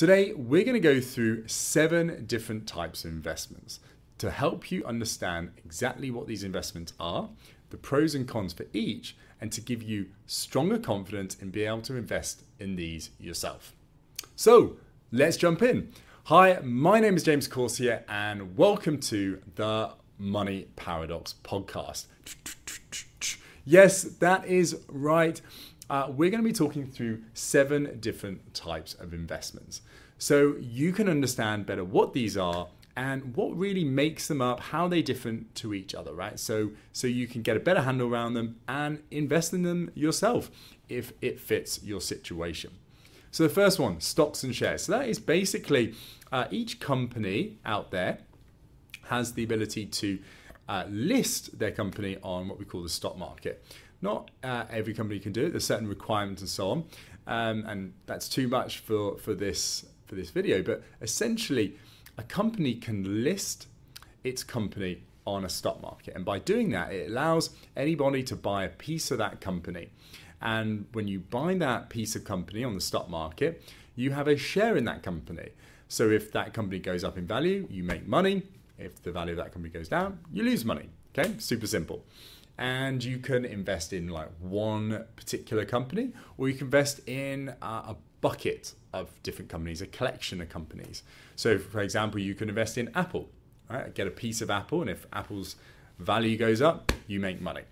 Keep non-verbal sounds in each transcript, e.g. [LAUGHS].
Today, we're going to go through seven different types of investments to help you understand exactly what these investments are, the pros and cons for each, and to give you stronger confidence in being able to invest in these yourself. So, let's jump in. Hi, my name is James Coursier, and welcome to the Money Paradox podcast. Yes, that is right uh, we're going to be talking through seven different types of investments. So you can understand better what these are and what really makes them up, how they different to each other, right? So so you can get a better handle around them and invest in them yourself if it fits your situation. So the first one, stocks and shares. So that is basically uh, each company out there has the ability to uh, list their company on what we call the stock market. Not uh, every company can do it. There's certain requirements and so on, um, and that's too much for for this for this video. But essentially, a company can list its company on a stock market, and by doing that, it allows anybody to buy a piece of that company. And when you buy that piece of company on the stock market, you have a share in that company. So if that company goes up in value, you make money. If the value of that company goes down, you lose money. Okay, super simple and you can invest in like one particular company or you can invest in uh, a bucket of different companies a collection of companies. So for example you can invest in apple right? Get a piece of apple and if apple's value goes up you make money.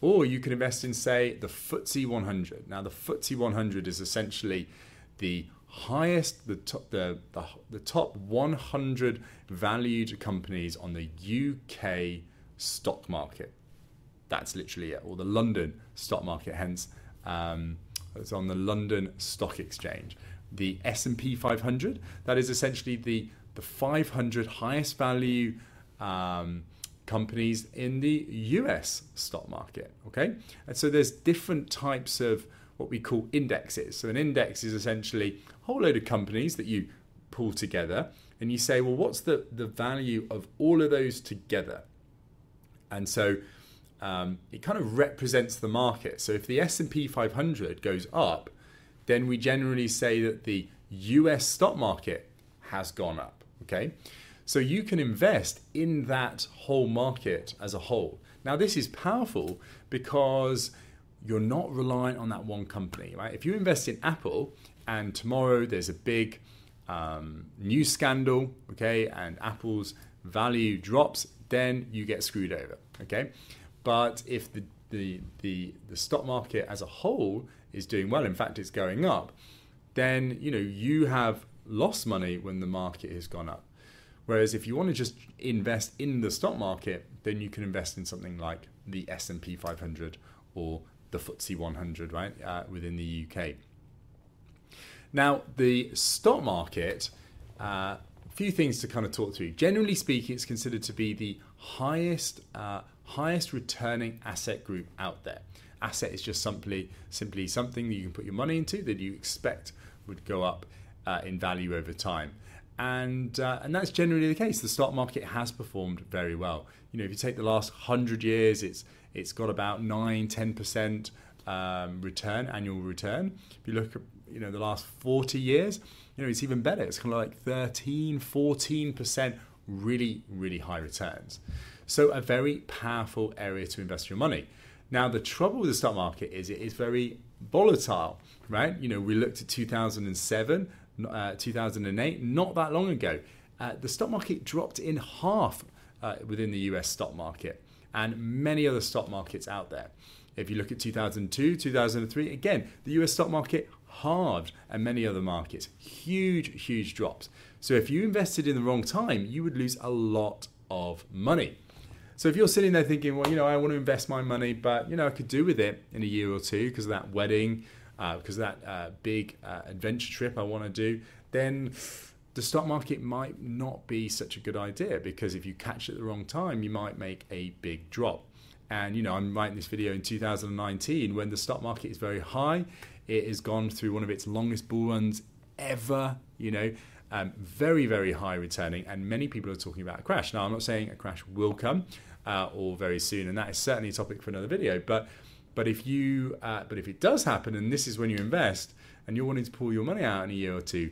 Or you can invest in say the FTSE 100 now the FTSE 100 is essentially the highest the top the, the, the top 100 valued companies on the UK stock market that's literally it. Or the London stock market, hence um, it's on the London Stock Exchange. The S&P 500, that is essentially the, the 500 highest value um, companies in the US stock market. Okay, and so there's different types of what we call indexes. So an index is essentially a whole load of companies that you pull together, and you say, well, what's the the value of all of those together? And so um, it kind of represents the market. So if the S&P 500 goes up, then we generally say that the US stock market has gone up, okay? So you can invest in that whole market as a whole. Now this is powerful because you're not reliant on that one company, right? If you invest in Apple and tomorrow there's a big um, news scandal, okay, and Apple's value drops, then you get screwed over, okay? But if the, the, the, the stock market as a whole is doing well, in fact, it's going up, then you know you have lost money when the market has gone up. Whereas if you want to just invest in the stock market, then you can invest in something like the S&P 500 or the FTSE 100, right, uh, within the UK. Now, the stock market, a uh, few things to kind of talk through. Generally speaking, it's considered to be the highest uh, highest returning asset group out there. Asset is just simply simply something that you can put your money into that you expect would go up uh, in value over time. And, uh, and that's generally the case. The stock market has performed very well. You know, if you take the last 100 years, it's, it's got about 9 10% um, return, annual return. If you look at you know the last 40 years, you know it's even better. It's kind of like 13, 14% really, really high returns. So, a very powerful area to invest your money. Now, the trouble with the stock market is it is very volatile, right? You know, we looked at 2007, uh, 2008, not that long ago. Uh, the stock market dropped in half uh, within the US stock market and many other stock markets out there. If you look at 2002, 2003, again, the US stock market halved and many other markets. Huge, huge drops. So if you invested in the wrong time, you would lose a lot of money. So if you're sitting there thinking, well, you know, I want to invest my money, but you know, I could do with it in a year or two because of that wedding, uh, because of that uh, big uh, adventure trip I want to do, then the stock market might not be such a good idea because if you catch it at the wrong time, you might make a big drop. And you know, I'm writing this video in 2019 when the stock market is very high. It has gone through one of its longest bull runs ever. You know, um, very, very high returning, and many people are talking about a crash. Now, I'm not saying a crash will come uh, or very soon, and that is certainly a topic for another video. But but if you uh, but if it does happen, and this is when you invest, and you're wanting to pull your money out in a year or two,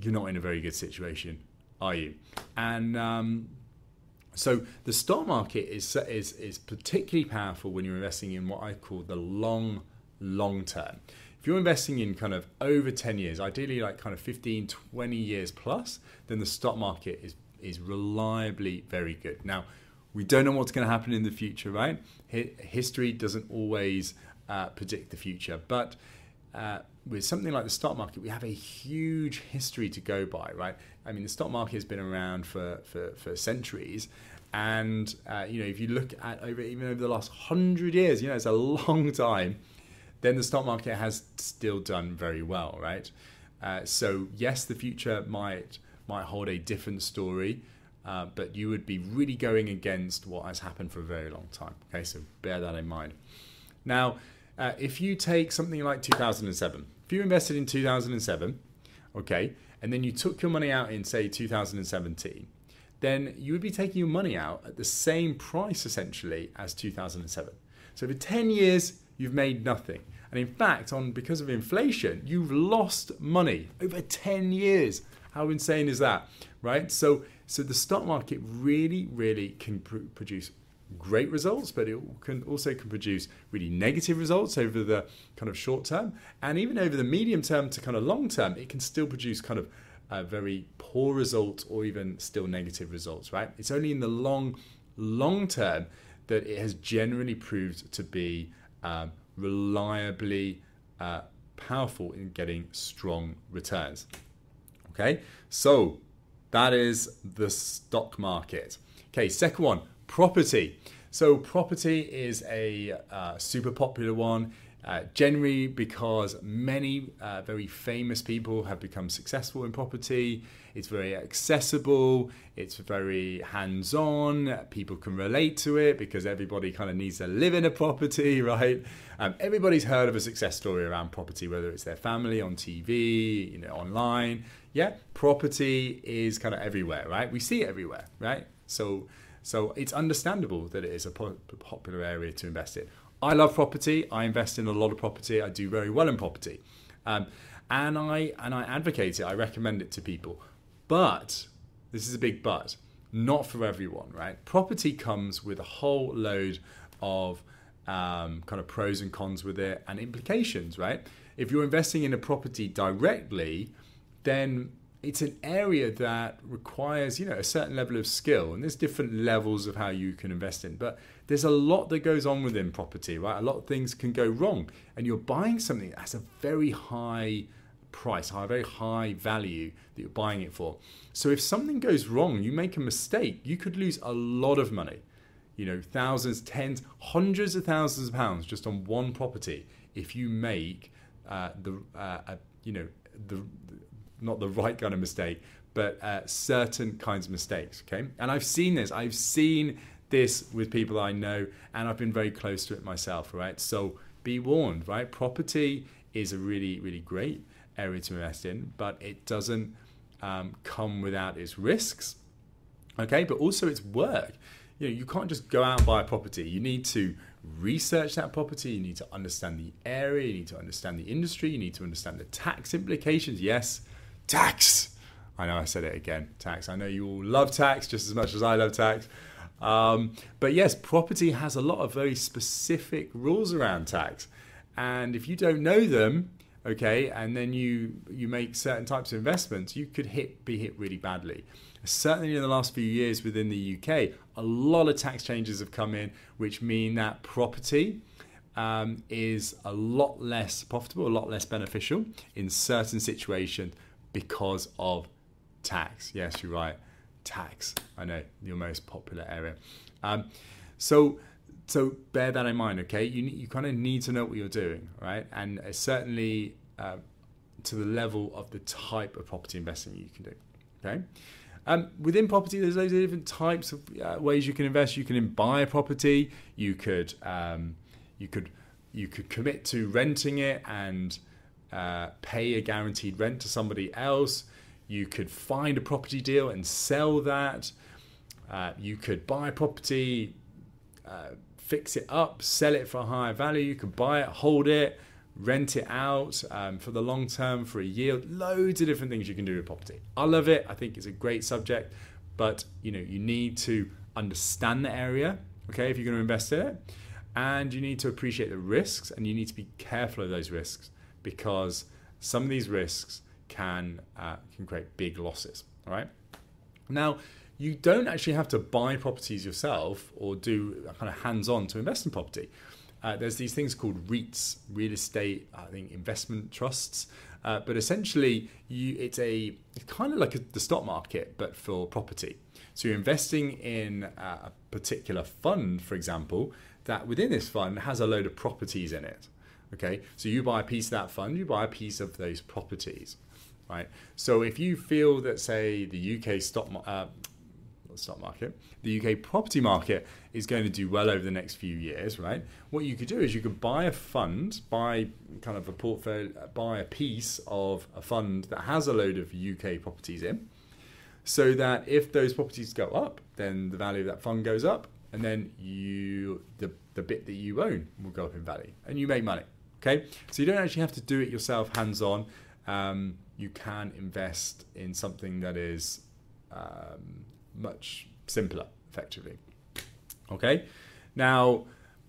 you're not in a very good situation, are you? And um, so the stock market is, is, is particularly powerful when you're investing in what I call the long, long term. If you're investing in kind of over 10 years, ideally like kind of 15, 20 years plus, then the stock market is, is reliably very good. Now, we don't know what's going to happen in the future, right? History doesn't always uh, predict the future, but uh, with something like the stock market, we have a huge history to go by, right? I mean, the stock market has been around for, for, for centuries. And, uh, you know, if you look at over even over the last hundred years, you know, it's a long time, then the stock market has still done very well, right? Uh, so, yes, the future might might hold a different story, uh, but you would be really going against what has happened for a very long time. Okay, so bear that in mind. Now, uh, if you take something like 2007, if you invested in 2007, okay, and then you took your money out in, say, 2017, then you would be taking your money out at the same price essentially as 2007. So for 10 years, you've made nothing. And in fact, on because of inflation, you've lost money over 10 years. How insane is that? Right? So so the stock market really, really can pr- produce great results, but it can also can produce really negative results over the kind of short term, and even over the medium term to kind of long term, it can still produce kind of a very poor results or even still negative results. Right? It's only in the long, long term that it has generally proved to be um, reliably uh, powerful in getting strong returns. Okay, so that is the stock market. Okay, second one, property. So, property is a uh, super popular one. Uh, generally, because many uh, very famous people have become successful in property. It's very accessible, it's very hands on, people can relate to it because everybody kind of needs to live in a property, [LAUGHS] right? Um, everybody's heard of a success story around property, whether it's their family on TV, you know, online. Yeah, property is kind of everywhere, right? We see it everywhere, right? So, so it's understandable that it is a popular area to invest in. I love property. I invest in a lot of property. I do very well in property, um, and I and I advocate it. I recommend it to people. But this is a big but. Not for everyone, right? Property comes with a whole load of um, kind of pros and cons with it and implications, right? If you're investing in a property directly, then it's an area that requires you know a certain level of skill and there's different levels of how you can invest in but there's a lot that goes on within property right a lot of things can go wrong and you're buying something that has a very high price high very high value that you're buying it for so if something goes wrong you make a mistake you could lose a lot of money you know thousands tens hundreds of thousands of pounds just on one property if you make uh, the uh, you know the not the right kind of mistake, but uh, certain kinds of mistakes. Okay, and I've seen this. I've seen this with people I know, and I've been very close to it myself. Right, so be warned. Right, property is a really, really great area to invest in, but it doesn't um, come without its risks. Okay, but also its work. You know, you can't just go out and buy a property. You need to research that property. You need to understand the area. You need to understand the industry. You need to understand the tax implications. Yes, tax. I know I said it again, tax. I know you all love tax just as much as I love tax. Um, but yes, property has a lot of very specific rules around tax. And if you don't know them, okay, and then you you make certain types of investments, you could hit be hit really badly. Certainly in the last few years within the UK, a lot of tax changes have come in, which mean that property um, is a lot less profitable, a lot less beneficial in certain situations because of tax. Yes, you're right. Tax. I know your most popular area. Um, so so bear that in mind. Okay, you you kind of need to know what you're doing, right? And uh, certainly uh, to the level of the type of property investing you can do. Okay. Um, within property, there's loads of different types of uh, ways you can invest. You can buy a property. You could um, you could you could commit to renting it and uh, pay a guaranteed rent to somebody else. You could find a property deal and sell that. Uh, you could buy a property, uh, fix it up, sell it for a higher value. You could buy it, hold it, rent it out um, for the long term for a year. Loads of different things you can do with property. I love it. I think it's a great subject, but you know you need to understand the area. Okay, if you're going to invest in it, and you need to appreciate the risks, and you need to be careful of those risks because some of these risks can uh, can create big losses. All right. Now, you don't actually have to buy properties yourself or do kind of hands-on to invest in property. Uh, there's these things called REITs, real estate, I think, investment trusts. Uh, but essentially, you, it's a it's kind of like a, the stock market, but for property. So you're investing in a particular fund, for example, that within this fund has a load of properties in it. Okay, so you buy a piece of that fund, you buy a piece of those properties, right? So if you feel that, say, the UK stock uh, stock market, the UK property market is going to do well over the next few years, right? What you could do is you could buy a fund, buy kind of a portfolio, buy a piece of a fund that has a load of UK properties in, so that if those properties go up, then the value of that fund goes up, and then you the the bit that you own will go up in value, and you make money. Okay, so you don't actually have to do it yourself, hands on. Um, you can invest in something that is um, much simpler, effectively. Okay, now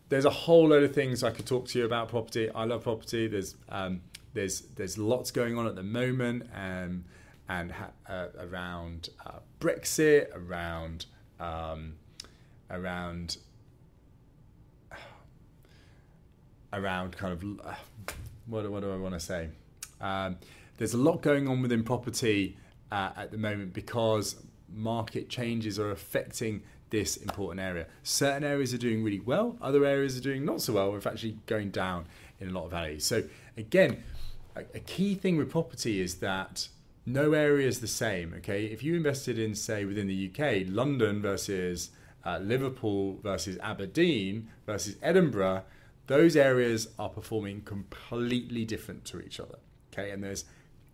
there's a whole load of things I could talk to you about property. I love property. There's um, there's there's lots going on at the moment, um, and ha- uh, around uh, Brexit, around um, around around kind of uh, what, what do I want to say? There's a lot going on within property uh, at the moment because market changes are affecting this important area. Certain areas are doing really well, other areas are doing not so well, or actually going down in a lot of value. So, again, a, a key thing with property is that no area is the same. Okay, if you invested in, say, within the UK, London versus uh, Liverpool versus Aberdeen versus Edinburgh, those areas are performing completely different to each other. Okay, and there's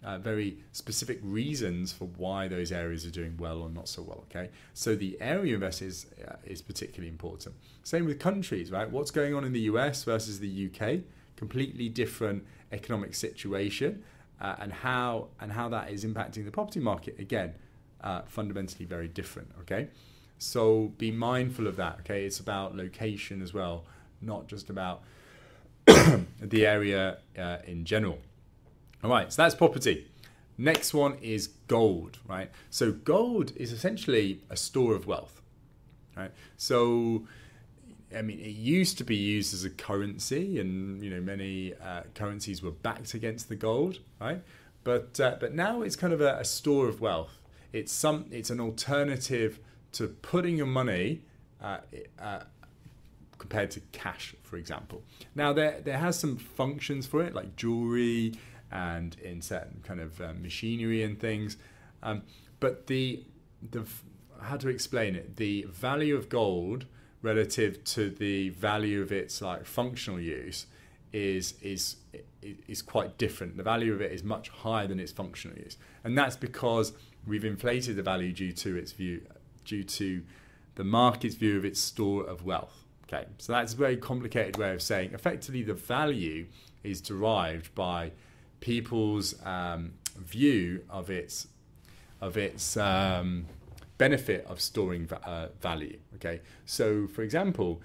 uh, very specific reasons for why those areas are doing well or not so well. Okay, so the area you invest is uh, is particularly important. Same with countries, right? What's going on in the US versus the UK? Completely different economic situation, uh, and how and how that is impacting the property market. Again, uh, fundamentally very different. Okay, so be mindful of that. Okay, it's about location as well, not just about [COUGHS] the area uh, in general. All right, so that's property. Next one is gold, right? So gold is essentially a store of wealth, right? So, I mean, it used to be used as a currency, and you know, many uh, currencies were backed against the gold, right? But uh, but now it's kind of a, a, store of wealth. It's some. It's an alternative to putting your money uh, uh compared to cash, for example. Now there there has some functions for it, like jewelry and in certain kind of um, machinery and things. Um, but the the how to explain it? The value of gold relative to the value of its like functional use is is is quite different. The value of it is much higher than its functional use, and that's because we've inflated the value due to its view, due to the market's view of its store of wealth. Okay, so that's a very complicated way of saying effectively the value is derived by people's um, view of its of its um, benefit of storing uh, value. Okay, so for example,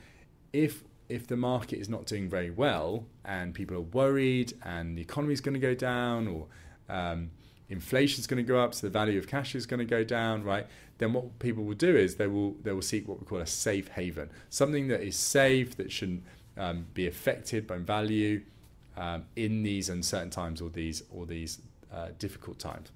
if if the market is not doing very well and people are worried and the economy is going to go down or um, inflation is going to go up, so the value of cash is going to go down, right? Then what people will do is they will they will seek what we call a safe haven, something that is safe that shouldn't um, be affected by value um, in these uncertain times or these or these uh, difficult times.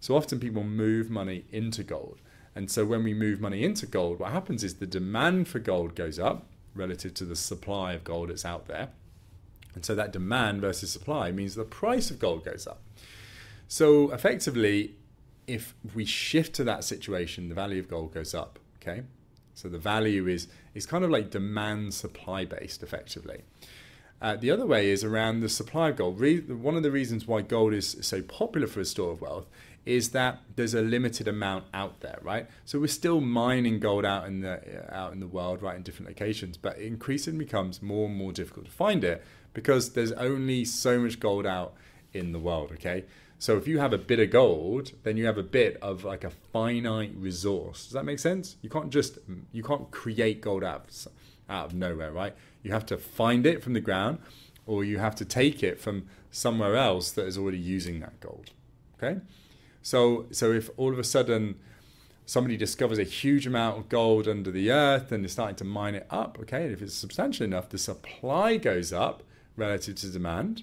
So often people move money into gold. And so when we move money into gold, what happens is the demand for gold goes up relative to the supply of gold that's out there. And so that demand versus supply means the price of gold goes up. So effectively, if we shift to that situation, the value of gold goes up. Okay. So the value is is kind of like demand supply based effectively. Uh, the other way is around the supply of gold. Re- one of the reasons why gold is so popular for a store of wealth is that there's a limited amount out there, right? So we're still mining gold out in the out in the world, right, in different locations, but it increasingly becomes more and more difficult to find it because there's only so much gold out in the world, okay? So if you have a bit of gold, then you have a bit of like a finite resource. Does that make sense? You can't just you can't create gold out of, out of nowhere, right? You have to find it from the ground or you have to take it from somewhere else that is already using that gold. Okay? So so if all of a sudden somebody discovers a huge amount of gold under the earth and is starting to mine it up, okay, and if it's substantial enough, the supply goes up relative to demand,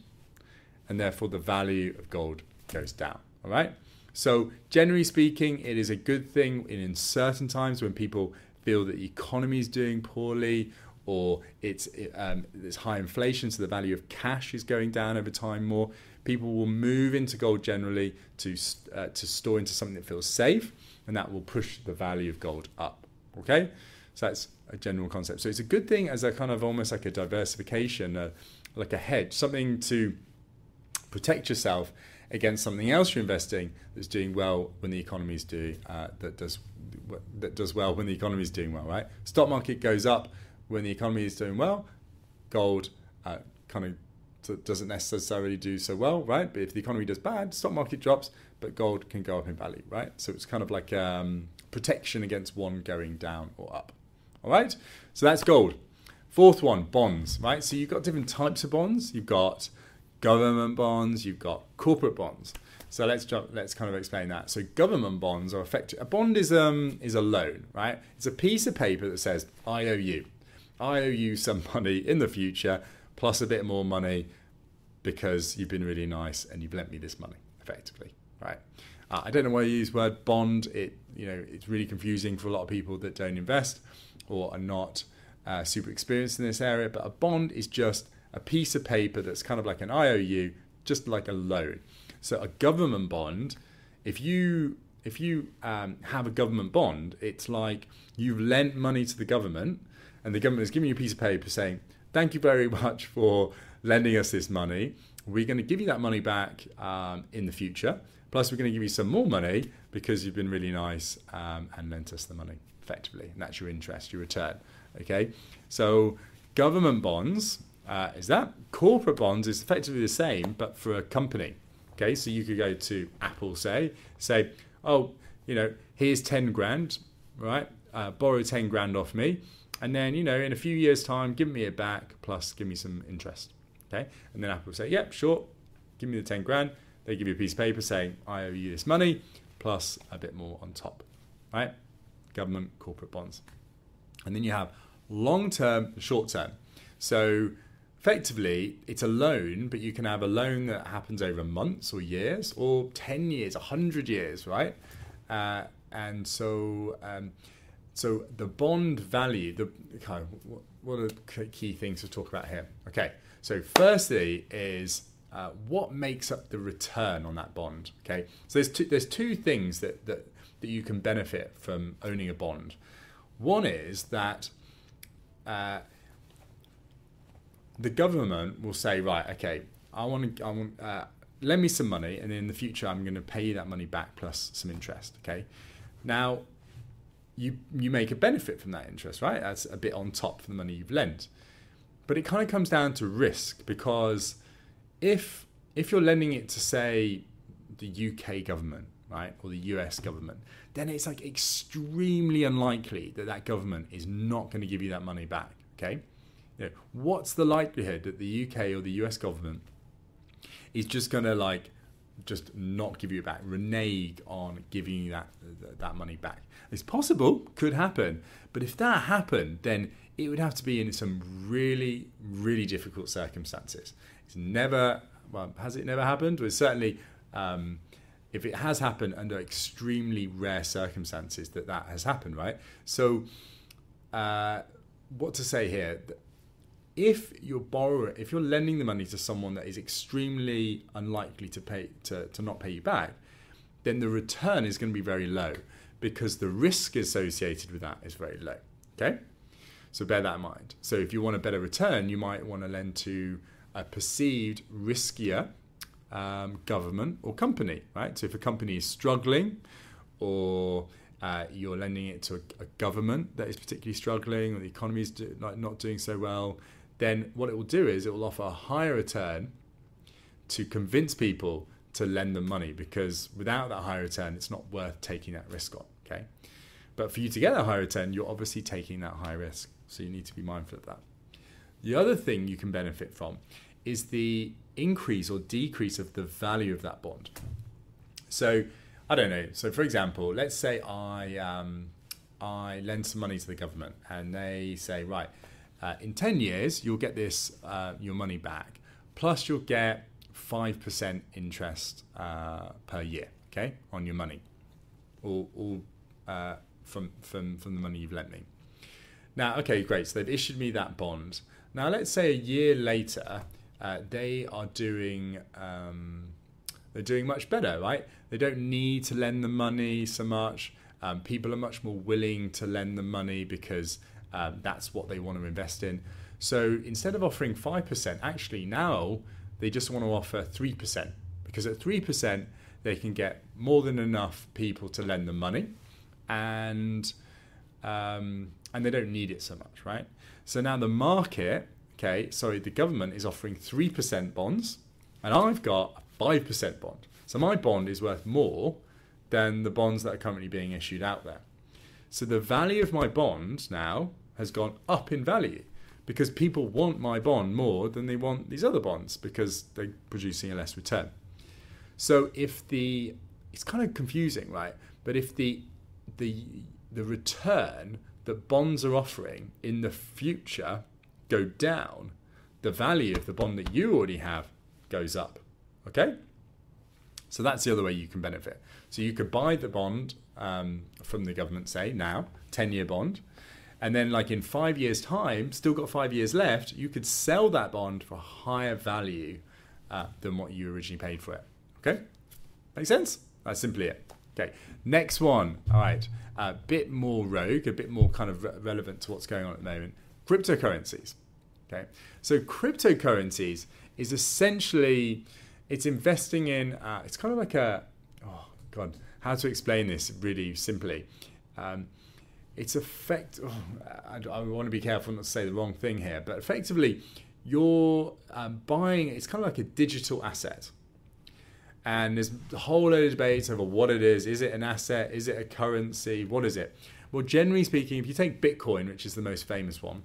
and therefore the value of gold goes down. All right. So generally speaking, it is a good thing in certain times when people feel that the economy is doing poorly or it's um, high inflation, so the value of cash is going down over time more. People will move into gold generally to uh, to store into something that feels safe, and that will push the value of gold up. Okay, so that's a general concept. So it's a good thing as a kind of almost like a diversification, uh, like a hedge, something to protect yourself against something else you're investing that's doing well when the economy is doing uh, that does that does well when the economy is doing well. Right, stock market goes up when the economy is doing well. Gold uh, kind of doesn't necessarily do so well, right? But if the economy does bad, stock market drops, but gold can go up in value, right? So it's kind of like um, protection against one going down or up. All right, so that's gold. Fourth one, bonds, right? So you've got different types of bonds. You've got government bonds, you've got corporate bonds. So let's jump, let's kind of explain that. So government bonds are effective. A bond is um is a loan, right? It's a piece of paper that says I owe you, I owe you some [LAUGHS] money in the future plus a bit more money because you've been really nice and you've lent me this money effectively, right? Uh, I don't know why you use the word bond. It you know it's really confusing for a lot of people that don't invest or are not uh, super experienced in this area. But a bond is just a piece of paper that's kind of like an IOU, just like a loan. So a government bond, if you if you um, have a government bond, it's like you've lent money to the government, and the government is giving you a piece of paper saying, "Thank you very [LAUGHS] much for lending us this money. We're going to give you that money back um, in the future. Plus, we're going to give you some more money because you've been really nice um, and lent us the money effectively, and that's your interest, your return." Okay, so government bonds uh, is that corporate bonds is effectively the same, but for a company. Okay, so you could go to Apple, say, say, oh, you know, here's 10 grand, right? Uh, borrow 10 grand off me. And then, you know, in a few years' time, give me it back plus give me some interest. Okay. And then Apple say, yep, sure, give me the 10 grand. They give you a piece of paper saying, I owe you this money plus a bit more on top, right? Government corporate bonds. And then you have long term, short term. So effectively it's a loan but you can have a loan that happens over months or years or 10 years 100 years right? Uh, and so um, so the bond value the okay, what are key things to talk about here? Okay so firstly is uh, what makes up the return on that bond okay? So there's two, there's two things that, that that you can benefit from owning a bond. One is that uh, the government will say, right, okay, I want to, I want, uh, lend me some money, and in the future, I'm going to pay you that money back plus some interest. Okay, now you you make a benefit from that interest, right? That's a bit on top of the money you've lent, but it kind of comes down to risk because if if you're lending it to say the UK government, right, or the US government, then it's like extremely unlikely that that government is not going to give you that money back. Okay you know, what's the likelihood that the UK or the US government is just going to like just not give you back, renege on giving you that that money back? It's possible, could happen, but if that happened, then it would have to be in some really, really difficult circumstances. It's never, well, has it never happened? Well, certainly, um, if it has happened under extremely rare circumstances, that that has happened, right? So, uh, what to say here? If you're borrowing, if you're lending the money to someone that is extremely unlikely to pay to, to not pay you back, then the return is going to be very low because the risk associated with that is very low. Okay, so bear that in mind. So if you want a better return, you might want to lend to a perceived riskier um, government or company, right? So if a company is struggling, or uh, you're lending it to a, a, government that is particularly struggling, or the economy is do, like, not doing so well, then what it will do is it will offer a higher return to convince people to lend them money because without that higher return, it's not worth taking that risk on. Okay. But for you to get a higher return, you're obviously taking that high risk. So you need to be mindful of that. The other thing you can benefit from is the increase or decrease of the value of that bond. So I don't know. So for example, let's say I um, I lend some money to the government and they say, right, uh, in 10 years, you'll get this, uh, your money back, plus you'll get 5% interest uh, per year, okay, on your money, all, all uh, from, from, from the money you've lent me. Now, okay, great. So they've issued me that bond. Now, let's say a year later, uh, they are doing um, they're doing much better, right? They don't need to lend the money so much. Um, people are much more willing to lend the money because um, that's what they want to invest in. So instead of offering 5%, actually now they just want to offer 3% because at 3%, they can get more than enough people to lend them money and um, and they don't need it so much, right? So now the market, okay, sorry, the government is offering 3% bonds and I've got a 5% bond. So my bond is worth more than the bonds that are currently being issued out there. So the value of my bond now has gone up in value because people want my bond more than they want these other bonds because they're producing a less return. So if the it's kind of confusing, right? But if the the the return that bonds are offering in the future go down, the value of the bond that you already have goes up. Okay? So that's the other way you can benefit. So you could buy the bond um, from the government, say now, 10 year bond, and then like in five years' time, still got five years left, you could sell that bond for a higher value uh, than what you originally paid for it. Okay? Make sense? That's simply it. Okay, next one. All right, a bit more rogue, a bit more kind of re- relevant to what's going on at the moment. Cryptocurrencies. Okay, so cryptocurrencies is essentially it's investing in. Uh, it's kind of like a oh god, how to explain this really simply. Um, it's effect. Oh, I, I, want to be careful not to say the wrong thing here, but effectively, you're um, buying. It's kind of like a digital asset, and there's a whole load of debates over what it is. Is it an asset? Is it a currency? What is it? Well, generally speaking, if you take Bitcoin, which is the most famous one,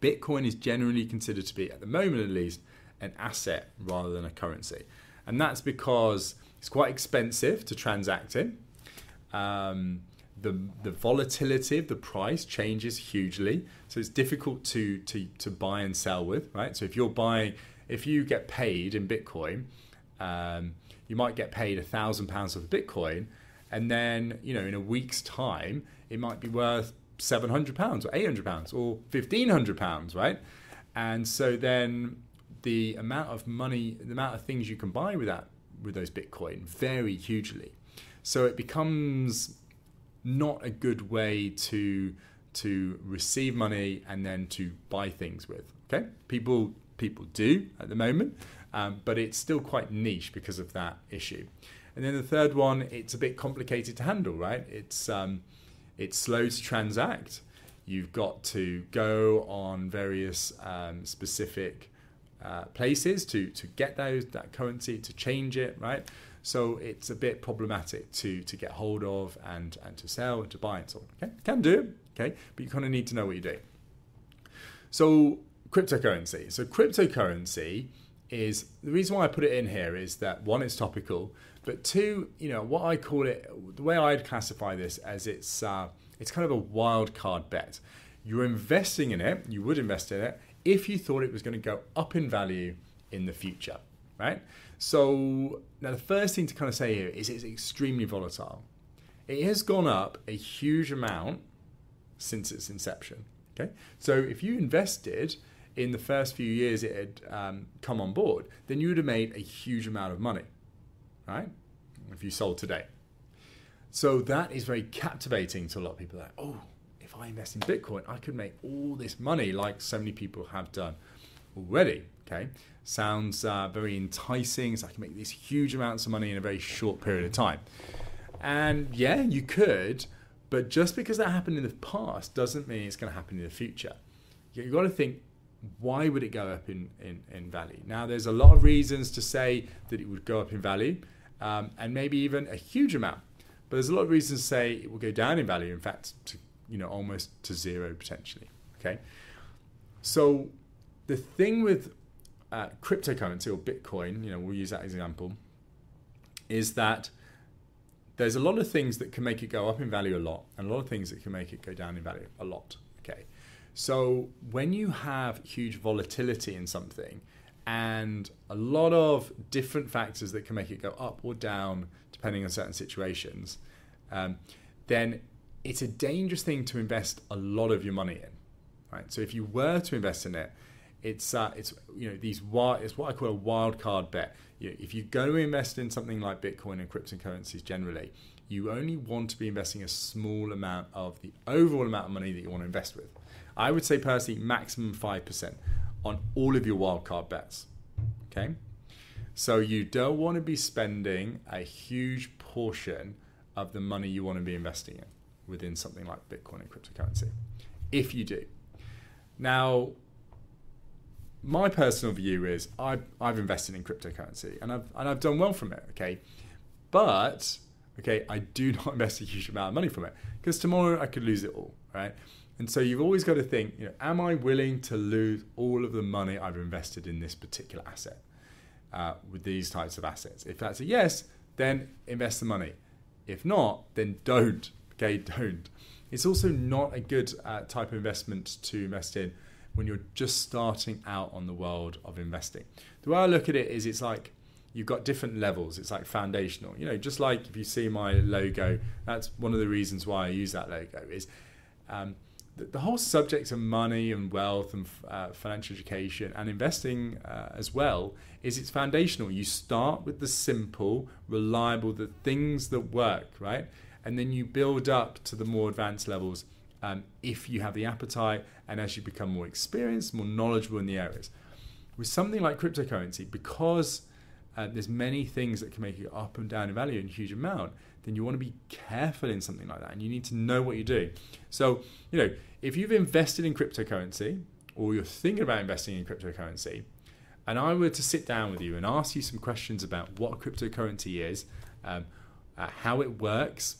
Bitcoin is generally considered to be, at the moment at least, an asset rather than a currency. And that's because it's quite expensive to transact in. Um, the, the volatility of the price changes hugely. So it's difficult to, to, to buy and sell with, right? So if you're buying, if you get paid in Bitcoin, um, you might get paid a thousand pounds of Bitcoin, and then you know in a week's time it might be worth seven hundred pounds or eight hundred pounds or fifteen hundred pounds, right? And so then the amount of money, the amount of things you can buy with that with those Bitcoin vary hugely. So it becomes not a good way to to receive money and then to buy things with. Okay, people people do at the moment, um, but it's still quite niche because of that issue. And then the third one, it's a bit complicated to handle, right? It's um, it's slow to transact. You've got to go on various um, specific uh, places to to get those that currency to change it, right? So it's a bit problematic to to get hold of and and to sell and to buy and so on. Okay, can do. Okay, but you kind of need to know what you're doing. So cryptocurrency. So cryptocurrency is the reason why I put it in here is that one, it's topical, but two, you know, what I call it, the way I'd classify this as it's uh, it's kind of a wild card bet. You're investing in it, you would invest in it if you thought it was going to go up in value in the future, right? So now the first thing to kind of say here is it's extremely volatile. It has gone up a huge amount since its inception. Okay, so if you invested in the first few years it had um, come on board, then you would have made a huge amount of money, right? If you sold today. So that is very captivating to a lot of people. Like, oh, if I invest in Bitcoin, I could make all this money, like so many people have done already. Okay, sounds uh, very enticing. So I can make these huge amounts of money in a very short period of time. And yeah, you could, but just because that happened in the past doesn't mean it's going to happen in the future. You've got to think why would it go up in, in, in value? Now, there's a lot of reasons to say that it would go up in value, um, and maybe even a huge amount. But there's a lot of reasons to say it will go down in value. In fact, to you know almost to zero potentially. Okay, so the thing with uh, cryptocurrency or Bitcoin, you know, we'll use that example, is that there's a lot of things that can make it go up in value a lot, and a lot of things that can make it go down in value a lot. Okay, so when you have huge volatility in something, and a lot of different factors that can make it go up or down depending on certain situations, um, then it's a dangerous thing to invest a lot of your money in. Right. So if you were to invest in it, it's uh, it's you know these wild, it's what I call a wild card bet. You know, if you go to invest in something like Bitcoin and cryptocurrencies generally, you only want to be investing a small amount of the overall amount of money that you want to invest with. I would say personally maximum five percent on all of your wild card bets. Okay? So you don't want to be spending a huge portion of the money you want to be investing in within something like Bitcoin and cryptocurrency. If you do. Now, my personal view is I've, I've invested in cryptocurrency and I've, and I've done well from it, okay? But, okay, I do [LAUGHS] not invest a huge amount of money from it because tomorrow I could lose it all, right? And so you've always got to think, you know, am I willing to lose all of the money I've invested in this particular asset uh, with these types of assets? If that's a yes, then invest the money. If not, then don't. Okay, [LAUGHS] don't. It's also not a good uh, type of investment to invest in when you're just starting out on the world of investing. The way I look at it is it's like you've got different levels. It's like foundational. You know, just like if you see my logo, that's one of the reasons why I use that logo is um, the, whole subject of money and wealth and uh, financial education and investing uh, as well is it's foundational. You start with the simple, reliable, the things that work, right? And then you build up to the more advanced levels um, if you have the appetite and as you become more experienced, more knowledgeable in the areas. With something like cryptocurrency, because uh, there's many things that can make it up and down in value in a huge amount, then you want to be careful in something like that and you need to know what you do. So, you know, if you've invested in cryptocurrency or you're thinking about investing in cryptocurrency, and I were to sit down with you and ask you some questions about what cryptocurrency is, um, uh, how it works,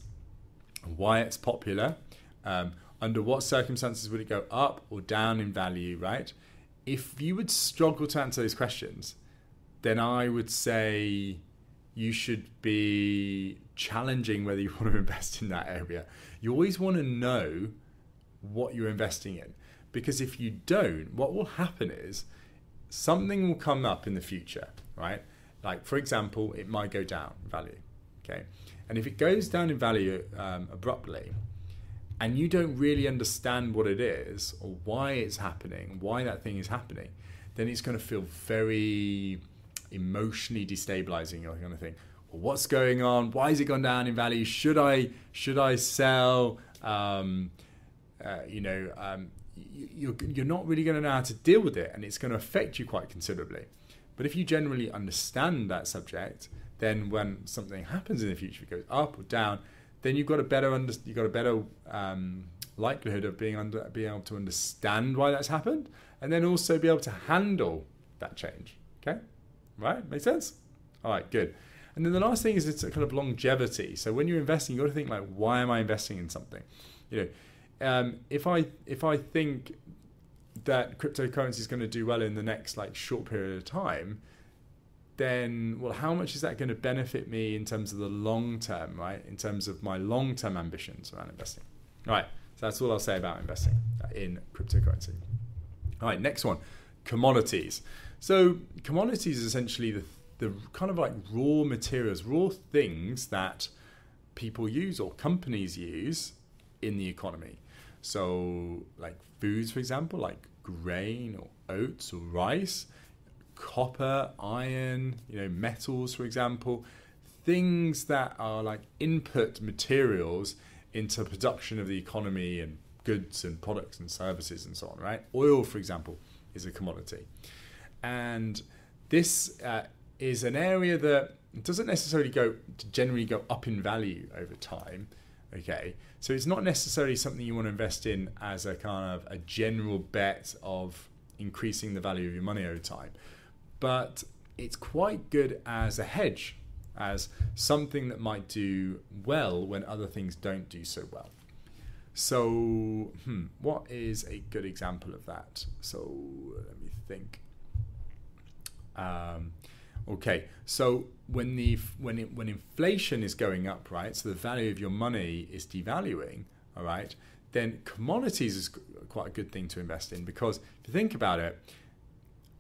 why it's popular, um, under what circumstances would it go up or down in value, right? If you would struggle to answer those questions, then I would say you should be challenging whether you [LAUGHS] want to invest in that area. You always want to know what you're investing in. Because if you don't, what will happen is something will come up in the future, right? Like, for example, it might go down in value, okay? And if it goes down in value um, abruptly, and you don't really understand what it is or why it's happening, why that thing is happening, then it's going to feel very emotionally destabilizing. You're going to think, well, what's going on? Why has it gone down in value? Should I should I sell? Um, uh, you know, um, you're, you're not really going to know how to deal with it, and it's going to affect you quite considerably. But if you generally understand that subject, then when something happens in the future, it goes up or down, then you've got a better under, you've got a better um, likelihood of being under being able to understand why that's happened, and then also be able to handle that change. Okay, right? Make sense? All right, good. And then the last thing is it's a kind of longevity. So when you're investing, you got to think like, why am I investing in something? You know, um, if I if I think that cryptocurrency is going to do well in the next like short period of time, then well how much is that going to benefit me in terms of the long term right? In terms of my long term ambitions around investing. All right so that's all i'll say about investing uh, in cryptocurrency. All right next one commodities. So commodities is essentially the, the kind of like raw materials raw things that people use or companies use in the economy. So like foods for example like grain or oats or rice copper, iron, you know, metals, for example, things that are like input materials into production of the economy and goods and products and services and so on, right? Oil, for example, is a commodity. And this uh, is an area that doesn't necessarily go generally go up in value over time. Okay, so it's not necessarily something you want to invest in as a kind of a general bet of increasing the value of your money over time. But it's quite good as a hedge, as something that might do well when other things don't do so well. So, hmm, what is a good example of that? So, let me think. Um, okay, so when the when it, when inflation is going up, right? So the value of your money is devaluing, all right? Then commodities is quite a good thing to invest in because if you think about it,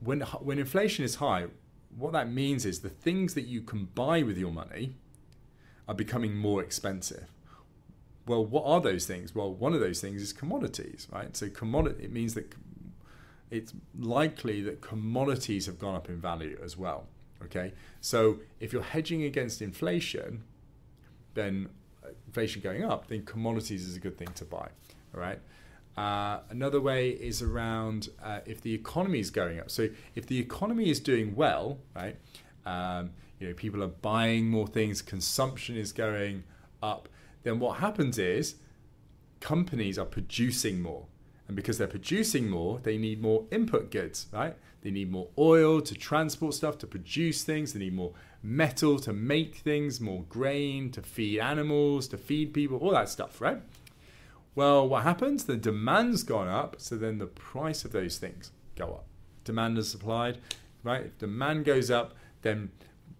when when inflation is high, what that means is the things that you can buy with your money are becoming more expensive. Well, what are those things? Well, one of those things is commodities, right? So commodity it means that it's likely that commodities have gone up in value as well. Okay, so if you're hedging against inflation, then uh, inflation going up, then commodities is a good thing to buy. All right. Uh, another way is around uh, if the economy is going up. So if the economy is doing well, right, um, you know, people are buying more things, consumption is going up. Then what happens is companies are producing more, and because they're producing more, they need more input goods, right? They need more oil to transport stuff, to produce things. They need more metal to make things, more grain to feed animals, to feed people, all that stuff, right? Well, what happens? The demand's gone up, so then the price of those things go up. Demand is supplied, right? If demand goes up, then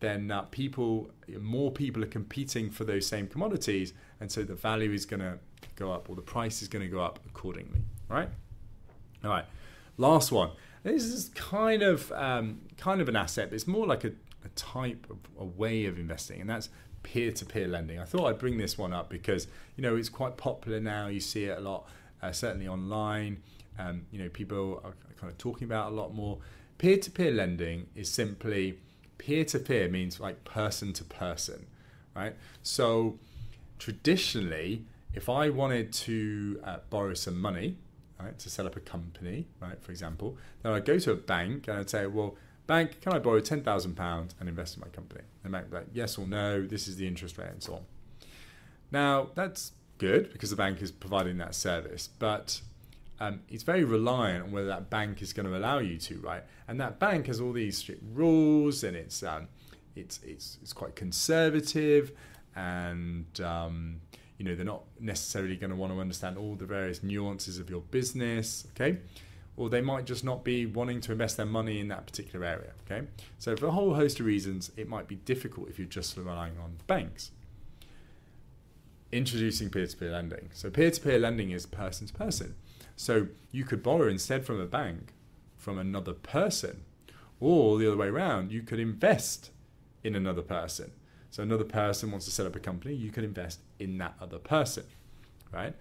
then uh, people, more people are competing for those same commodities, and so the value is going to go up, or the price is going to go up accordingly, right? All right. Last one. This is kind of um, kind of an asset, but it's more like a, a type of a way of investing, and that's peer-to-peer lending. I thought I'd bring this one up because you know it's quite popular now. You see it a lot, uh, certainly online. Um, you know, people are kind of talking about a lot more. Peer-to-peer lending is simply peer-to-peer means like person to person, right? So traditionally, if I wanted to uh, borrow some money, right, to set up a company, right, for example, then I'd go to a bank and I'd say, well, bank, can I borrow £10,000 and invest in my company? The bank like, yes or no, this is the interest rate and so on. Now, that's good because the bank is providing that service, but um, it's very reliant on whether that bank is going to allow you to, right? And that bank has all these strict rules and it's, um, it's, it's, it's quite conservative and, um, you know, they're not necessarily going to want to understand all the various nuances of your business, okay? Or they might just not be wanting to invest their money in that particular area. Okay, so for a whole host of reasons, it might be difficult if you're just relying on banks. Introducing peer-to-peer lending. So peer-to-peer lending is person to person. So you could borrow instead from a bank from another person, or the other way around, you could invest in another person. So another person wants to set up a company, you could invest in that other person, right?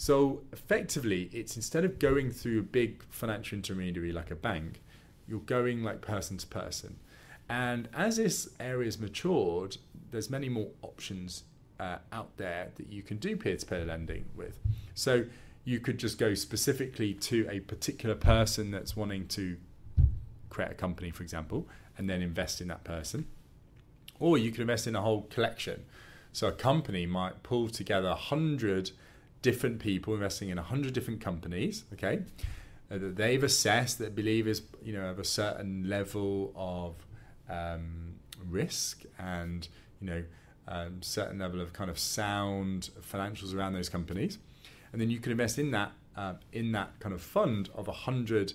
So effectively, it's instead of going through a big financial intermediary like a bank, you're going like person to person. And as this area has matured, there's many more options uh, out there that you can do peer-to-peer lending with. So you could just go specifically to a particular person that's wanting to create a company, for example, and then invest in that person. Or you could invest in a whole collection. So a company might pull together a hundred different people investing in 100 different companies, okay, uh, that they've assessed that believe is, you know, of a certain level of um, risk and, you know, um, certain level of kind of sound financials around those companies. And then you can invest in that, uh, in that kind of fund of 100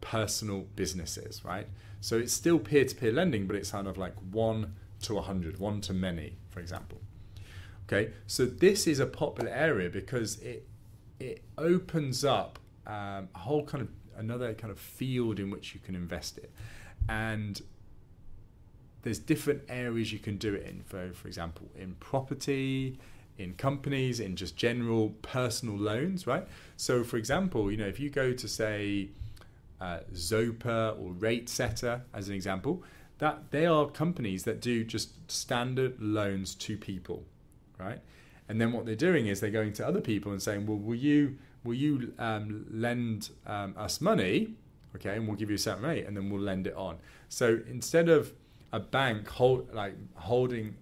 personal businesses, right? So it's still peer-to-peer lending, but it's kind of like one to 100, one to many, for example. Okay, so this is a popular area because it it opens up um, a whole kind of another kind of field in which you can invest it, and there's different areas you can do it in. For for example, in property, in companies, in just general personal loans, right? So, for example, you know, if you go to say uh, Zopa or RateSetter as an example, that they are companies that do just standard loans to people, right? And then what they're doing is they're going to other people and saying, well, will you will you um, lend um, us money? Okay, and we'll give you a certain rate, and then we'll lend it on. So instead of a bank hold like holding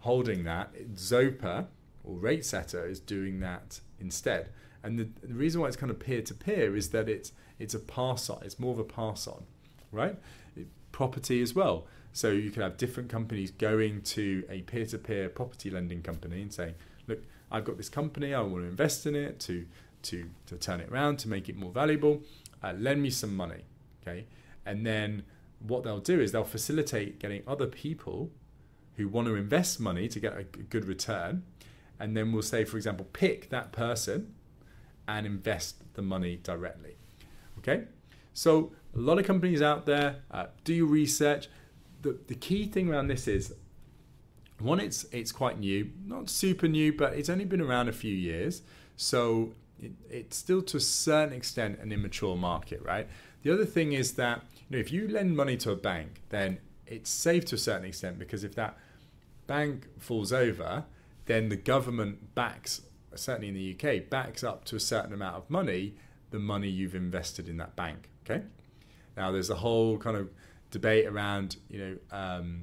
holding that, Zopa, or RateSetter is doing that instead. And the, the reason why it's kind of peer to peer is that it's it's a pass on. It's more of a pass on, right? It, property as well. So you could have different companies going to a peer to peer property lending company and saying, "Look, I've got this company. I want to invest in it to to to turn it around to make it more valuable. Uh, lend me some money." Okay, and then what they'll do is they'll facilitate getting other people who want to invest money to get a good return and then we'll say, for example, pick that person and invest the money directly. Okay, so a lot of companies out there uh, do research. The, the key thing around this is one, it's it's quite new, not super new, but it's only been around a few years, so it, it's still to a certain extent an immature market, right? The other thing is that you know if you lend money to a bank, then it's safe to a certain extent because if that bank falls over, then the government backs, certainly in the UK, backs up to a certain amount of money the money you've invested in that bank. Okay. Now there's a whole kind of debate around, you know, um,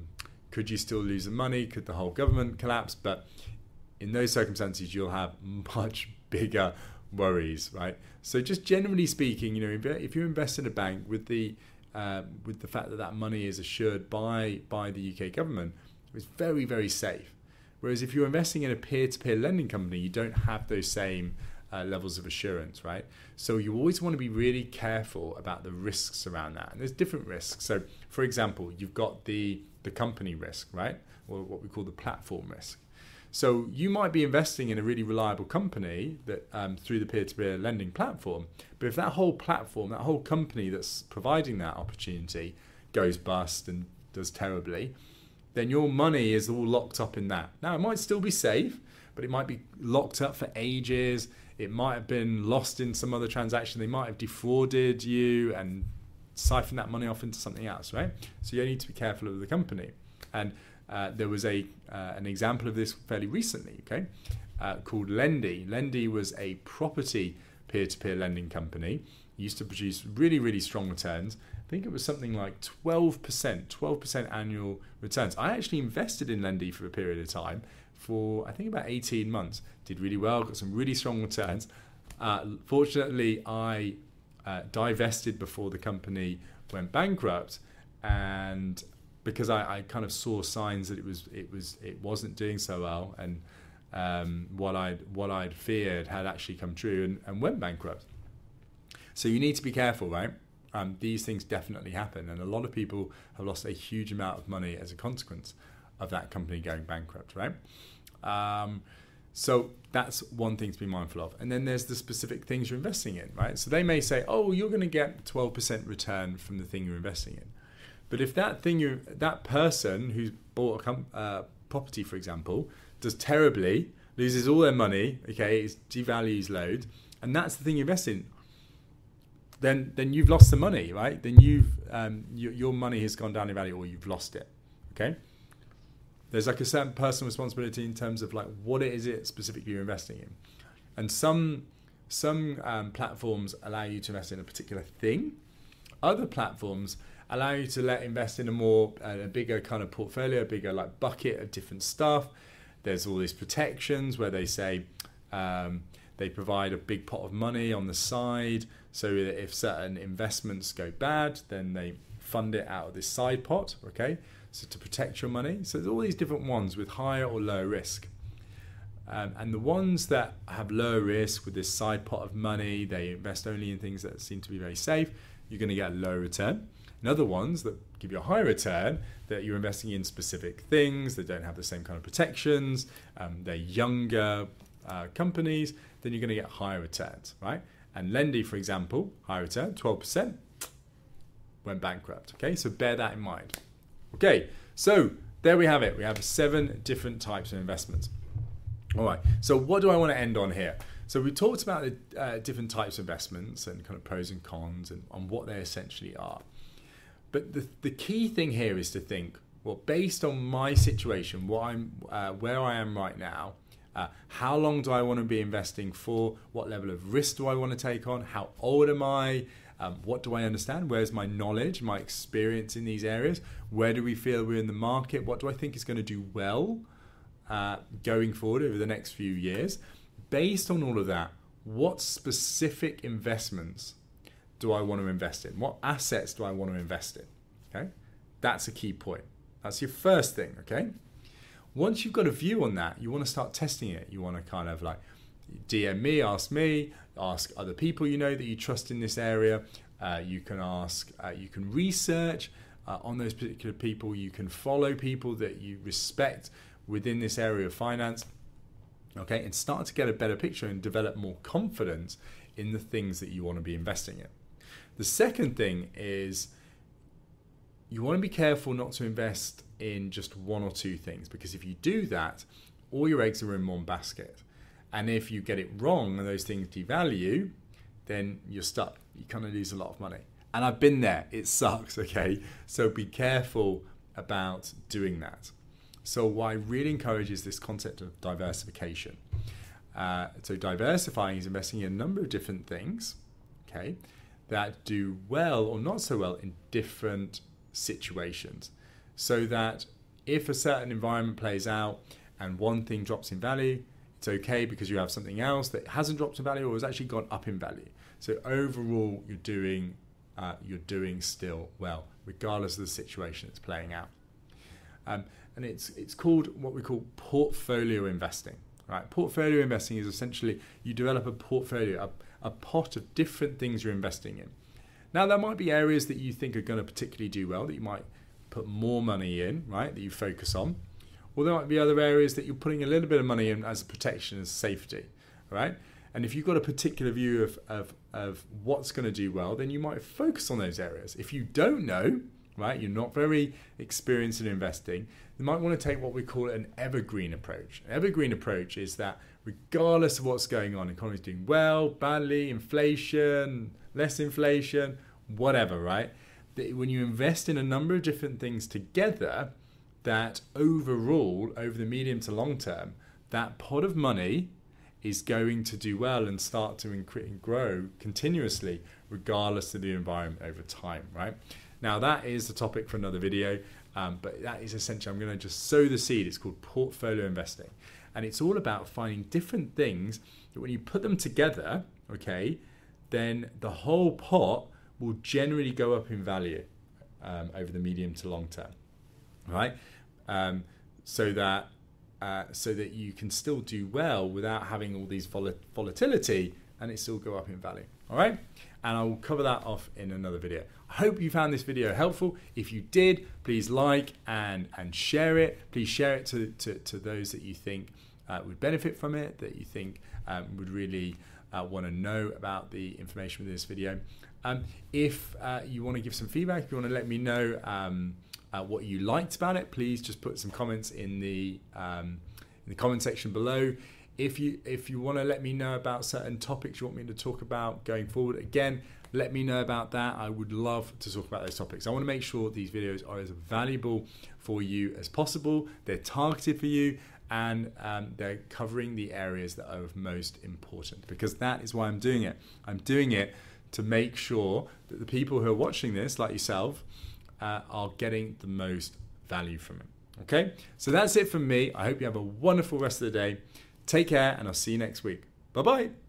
could you still lose the money? Could the whole government collapse? But in those circumstances, you'll have [LAUGHS] much bigger worries, right? So just generally speaking, you know, if you invest in a bank with the uh, with the fact that that money is assured by by the UK government, it's very very safe. Whereas if you're investing in a peer-to-peer lending company, you don't have those same uh, levels of assurance, right? So you always want to be really careful about the risks around that. And there's different risks. So, for example, you've got the the company risk, right, or what we call the platform risk. So you might be investing in a really reliable company that um, through the peer-to-peer lending platform, but if that whole platform, that whole company that's providing that opportunity goes bust and does terribly, then your money is all locked up in that. Now, it might still be safe, but it might be locked up for ages. It might have been lost in some other transaction. They might have defrauded you and siphoned that money off into something else, right? So you need to be careful of the company. And uh, there was a uh, an example of this fairly recently, okay, uh, called Lendy. Lendy was a property peer-to-peer lending company. Used to produce really, really strong returns, I think it was something like 12%, 12% annual returns. I actually invested in Lendy for a period of time for I think about 18 months. Did really well, got some really strong returns. Uh, fortunately, I uh, divested before the company went bankrupt, and because I, I, kind of saw signs that it was it was it wasn't doing so well, and um, what I what I'd feared had actually come true and, and went bankrupt. So you need to be careful, right? um, these things definitely happen. And a lot of people have lost a huge amount of money as a consequence of that company going bankrupt, right? Um, so that's one thing to be mindful of. And then there's the specific things you're investing in, right? So they may say, oh, you're going to get 12% return from the thing you're investing in. But if that thing you that person who's bought a com- uh, property, for example, does terribly, loses all their money, okay, it devalues loads, and that's the thing you invest in then then you've lost the money, right? Then you've um, you, your money has gone down in value, or you've lost it. Okay. There's like a certain personal responsibility in terms of like what it is it specifically you're investing in, and some some um, platforms allow you to invest in a particular thing. Other platforms allow you to let invest in a more uh, a bigger kind of portfolio, a bigger like bucket of different stuff. There's all these protections where they say um, they provide a big pot of money on the side so that if certain investments go bad, then they fund it out of this side pot, okay? So to protect your money. So there's all these different ones with higher or lower risk. Um, and the ones that have lower risk with this side pot of money, they invest only in things that seem to be very safe, you're going to get a low return. And other ones that give you a high return, that you're investing in specific things, they don't have the same kind of protections, um, they're younger uh, companies, then you're going to get higher returns, right? And Lendy, for example, high return, 12%, went bankrupt. Okay, so bear that in mind. Okay, so there we have it. We have seven different types of investments. All right, so what do I want to end on here? So we talked about the uh, different types of investments and kind of pros and cons and on what they essentially are. But the, the key thing here is to think, well, based on my situation, what I'm, uh, where I am right now, uh, how long do I want to be investing for? What level of risk do I want to take on? How old am I? Um, what do I understand? Where's my knowledge, my experience in these areas? Where do we feel we're in the market? What do I think is going to do well? uh, going forward over the next few years. Based on all of that, what specific investments do I want to invest in? What assets do I want to invest in? Okay, that's a key point. That's your first thing. Okay, once you've got a view on that, you want to start testing it. You want to kind of like DM me, ask me, ask other people you know that you trust in this area. Uh, you can ask, uh, you can research uh, on those particular people. You can follow people that you respect within this area of finance. Okay, and start to get a better picture and develop more confidence in the things that you want to be investing in. The second thing is you want to be careful not to invest in just one or two things because if you do that, all your eggs are in one basket. And if you get it wrong and those things devalue, then you're stuck. You kind of lose a lot of money. And I've been there. It sucks, [LAUGHS] okay? So be careful about doing that. So, I really encourage is this concept of diversification. Uh, so, diversifying is investing in a number of different things, okay, that do well or not so well in different situations. So that if a certain environment plays out and one thing drops in value, it's okay because you have something else that hasn't dropped in value or has actually gone up in value. So overall, you're doing uh, you're doing still well, regardless of the situation that's playing out. Um, and it's it's called what we call portfolio investing. Right, portfolio investing is essentially you develop a portfolio, a, a pot of different things you're investing in. Now, there might be areas that you think are going to particularly do well that you might put more money in, right, that you focus on. Or there might be other areas that you're putting a little bit of money in as a protection, as safety, right? And if you've got a particular view of, of, of what's going to do well, then you might focus on those areas. If you don't know, right, you're not very experienced in investing, you might want to take what we call an evergreen approach. An evergreen approach is that regardless of what's going on, economy's doing well, badly, inflation, less inflation, whatever, right? That when you invest in a number of different things together, that overall, over the medium to long term, that pot of money is going to do well and start to increase and grow continuously, regardless of the environment over time, right? Now, that is the topic for another video, um, but that is essentially, I'm going to just sow the seed. It's called portfolio investing. And it's all about finding different things that when you put them together, okay, then the whole pot will generally go up in value um, over the medium to long term, right? um, so that uh, so that you can still do well without having all these vol- volatility and it still go up in value. All right, and I will cover that off in another video. I hope you found this video helpful. If you did, please like and and share it. Please share it to to, to those that you think uh, would benefit from it, that you think um, would really uh, want to know about the information within this video. Um, if uh, you want to give some feedback, if you want to let me know. Um, uh, what you liked about it, please just put some comments in the um, in the comment section below. If you if you want to let me know about certain topics you want me to talk about going forward, again, let me know about that. I would love to talk about those topics. I want to make sure these videos are as valuable for you as possible. They're targeted for you and um, they're covering the areas that are of most important because that is why I'm doing it. I'm doing it to make sure that the people who are watching this, like yourself, uh, are getting the most value from it. Okay, so that's it from me. I hope you have a wonderful rest of the day. Take care, and I'll see you next week. Bye bye.